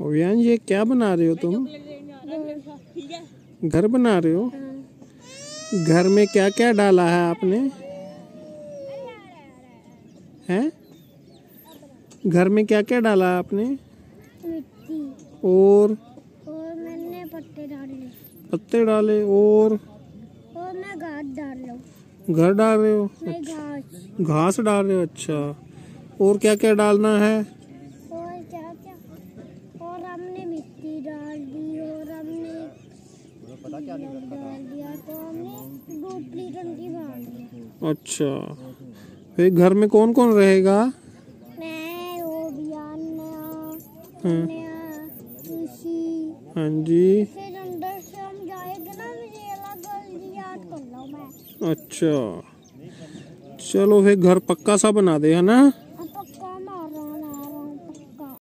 ओवियान ये क्या बना रहे हो तुम? घर। बना रहे हो? घर में क्या क्या डाला है आपने? हैं? घर में क्या क्या डाला है आपने? और? और मैंने पत्ते डाले। पत्ते डाले और? और मैं घास डाल लूँ घर डाल रहे हो? घास। घास डाल रहे हो अच्छा। और क्या क्या डालना है? और क्या क्या? और हमने मिट्टी डाल दी और हमने डाल दिया तो हमने दी। अच्छा। फिर घर में कौन कौन रहेगा? मैं वो बियान हाँ। हाँ जी। फिर अंदर से हम जाएँगे ना मुझे अलग याद कर लो मैं। अच्छा। चलो फिर घर पक्का सा बना दे है ना।